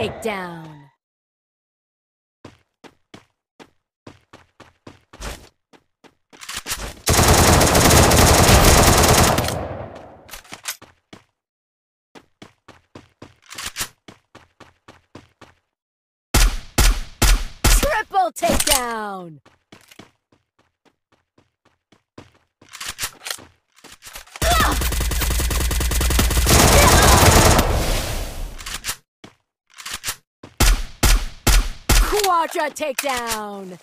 takedown. Triple takedown! Quadra takedown!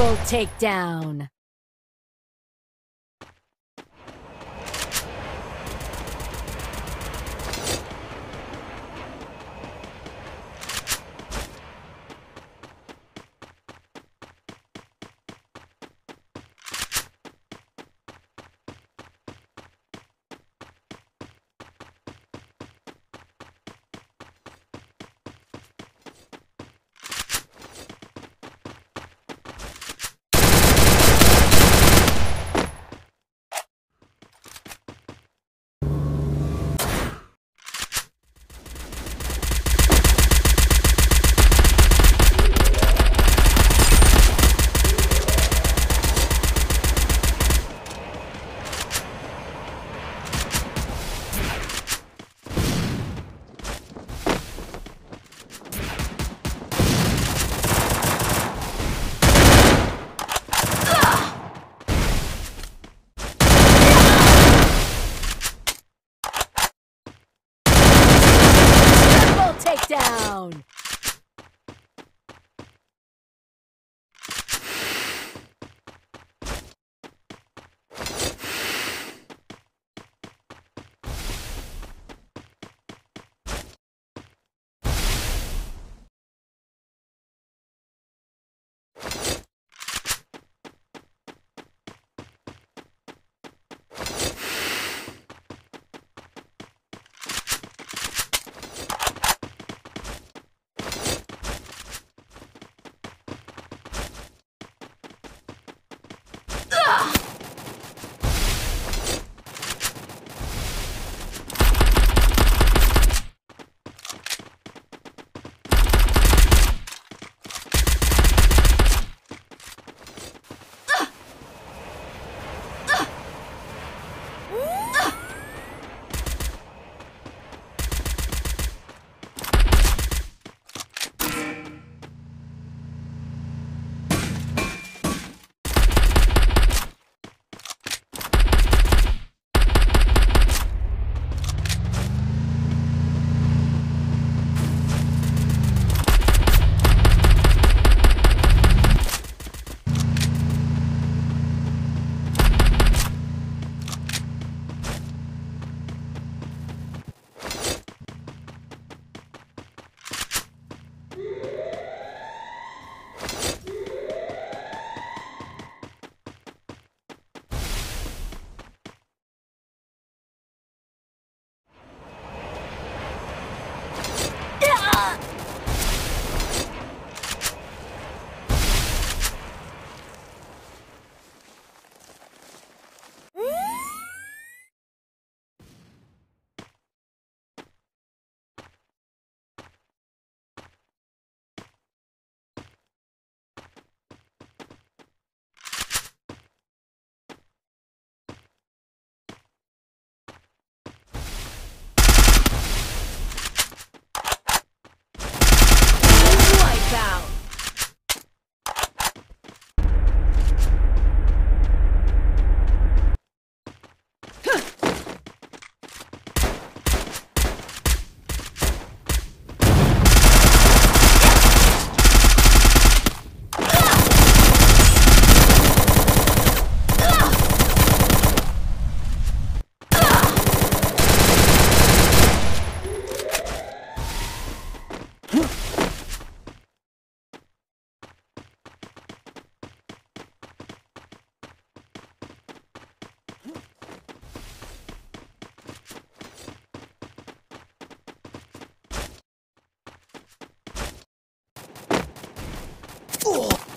Double takedown! Wipeout. Team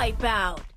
Wipeout.